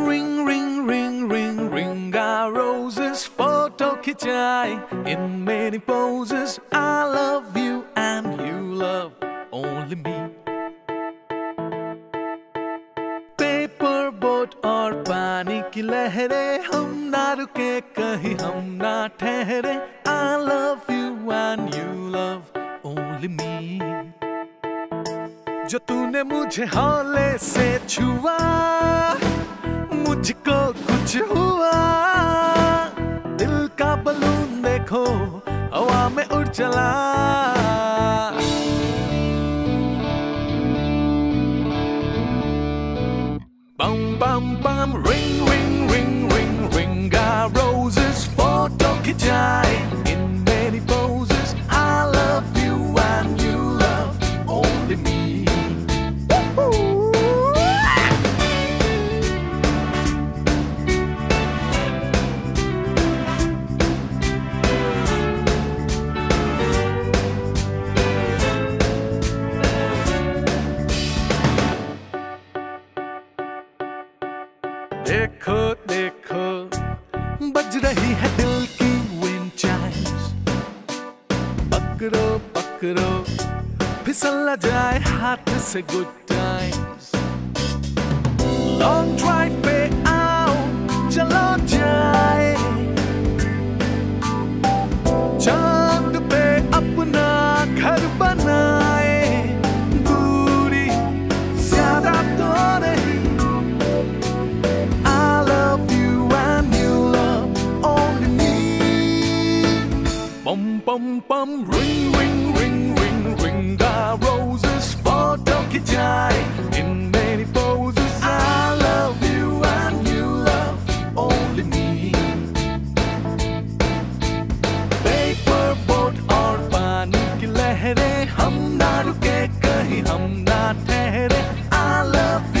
Ring, ring, ring, ring, ring our roses. Photo खिंचाए in many poses. I love you and you love only me. Paper boat और पानी की लहरें हम ना रुके कहीं हम ना ठहरे I love you and you love only me जो तूने मुझे हौले से छुआ मुझको कुछ हुआ। दिल का बलून देखो हवा में उड़ चला। bum, ring ring ring देखो देखो। बज रही है दिल की विन चाइम्स पकड़ो पकड़ो। फिसल न जाए हाथ से good times long drive Ring, ring, ring, ring, the roses for Donkey Time in many poses. I love you and you love only me. Paper boat हम ना रुके कहीं हम ना ठहरे. I love you.